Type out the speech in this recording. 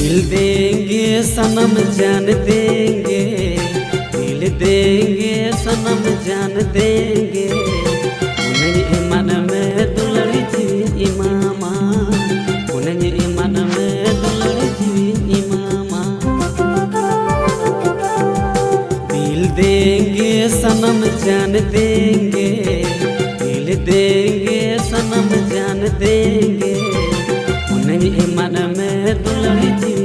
दिल देंगे, सनम जान देंगे। दिल देंगे, सनम जान देंगे। में दुलड़ इमामा। में दुलड़ इमामा। दिल देंगे, सनम जान देंगे। दिल देंगे, सनम जान देंगे। में दुल्हन जी